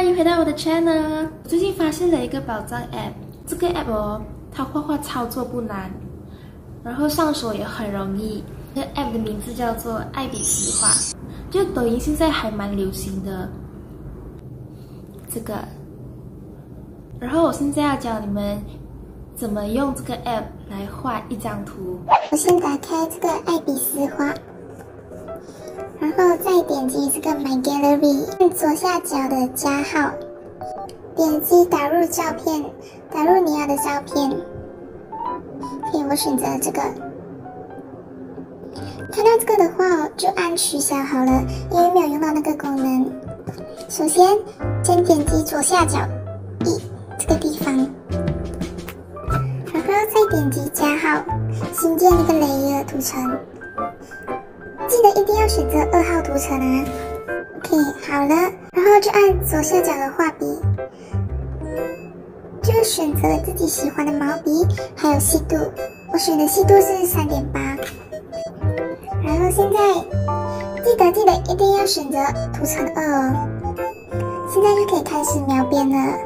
欢迎回到我的 channel。最近发现了一个宝藏 app，这个 app 哦，它画画操作不难，然后上手也很容易。这 app 的名字叫做爱比斯画，就抖音现在还蛮流行的。这个，然后我现在要教你们怎么用这个 app 来画一张图。我先打开这个爱比斯画。然后再点击这个 My Gallery，左下角的加号，点击打入照片，打入你要的照片。可以，我选择这个。看到这个的话，就按取消好了，因为没有用到那个功能。首先，先点击左下角一这个地方，然后再点击加号，新建一个 layer 图层。记得一定要选择二号图层啊！OK，好了，然后就按左下角的画笔，就选择自己喜欢的毛笔，还有细度，我选的细度是三点八。然后现在记得记得一定要选择图层二哦。现在就可以开始描边了，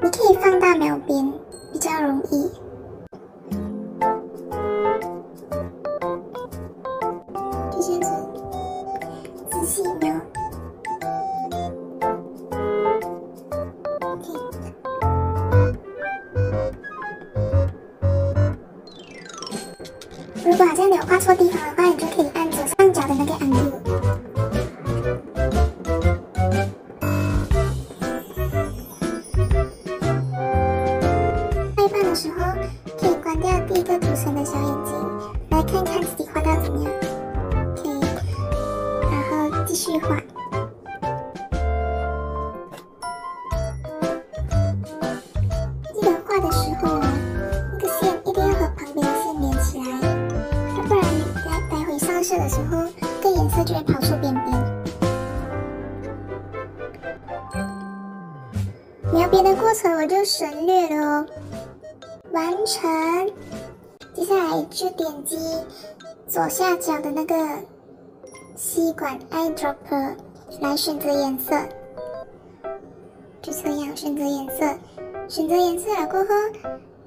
你可以放大描边，比较容易。如果好像有画错地方的话，你就可以按左上角的那个按钮。画一半的时候，可以关掉第一个图层的小眼睛，的时候，这颜色就会跑出边边。描边的过程我就省略了哦。完成，接下来就点击左下角的那个吸管 eyedropper 来选择颜色，就这样选择颜色，选择颜色了过后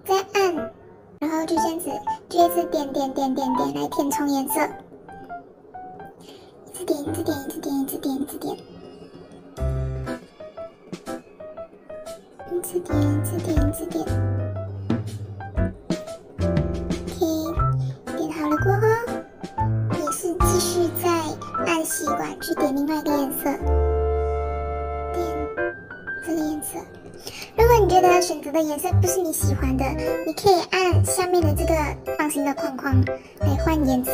再按，然后就这样子，就一直点点点点点来填充颜色。一直点，一直点，一直点，一直点，一直点，一直点，一直点，一直点。OK，点好了过后，也是继续再按吸管去点另外一个颜色，点这个颜色。如果你觉得选择的颜色不是你喜欢的，你可以按下面的这个方形的框框来换颜色。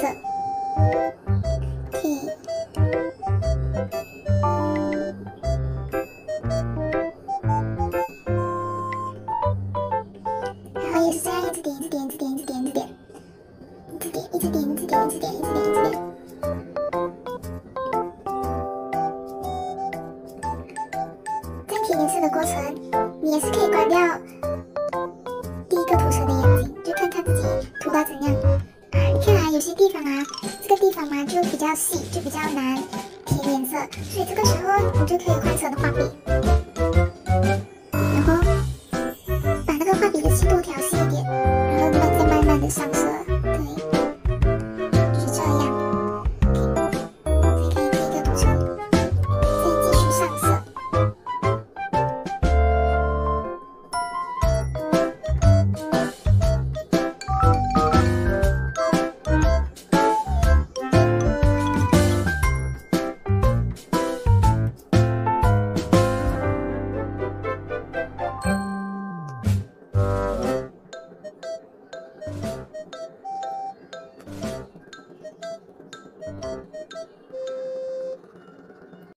颜色的过程，你也是可以关掉第一个涂层的眼睛，就看看自己涂到怎样。看啊，有些地方啊，这个地方嘛就比较细，就比较难填颜色，所以这个时候你就可以换成画笔，然后把那个画笔的细度调细一点，然后慢再慢慢的上色。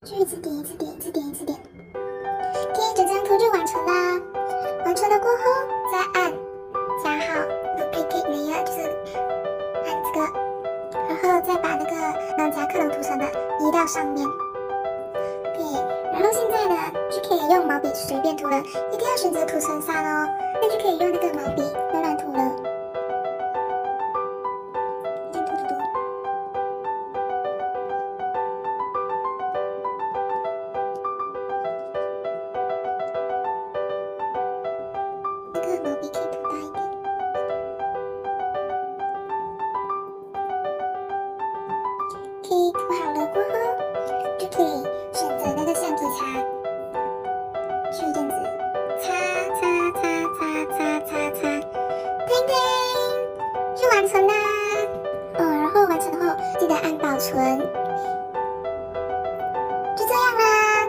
就一直点，一直点，一直点，一直点。OK，整张图就完成啦。完成了过后，再按加号，duplicate layer，就是按这个，然后再把那个能夹克隆图层的移到上面。OK，然后现在呢，就可以用毛笔随便涂了，一定要选择涂层三哦，那就可以用那个毛笔乱乱涂了。可以涂好了过后，就可以选择那个橡皮擦，就这样子，擦擦擦擦擦擦擦，叮叮，就完成啦。哦，然后完成后记得按保存，就这样啦。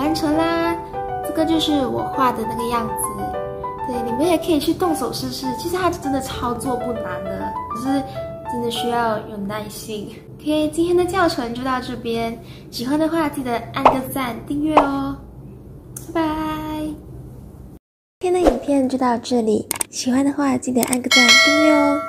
完成啦，这个就是我画的那个样子。对，你们也可以去动手试试。其实它真的操作不难的，只是真的需要有耐心。OK，今天的教程就到这边。喜欢的话记得按个赞、订阅哦。拜拜。今天的影片就到这里，喜欢的话记得按个赞、订阅哦。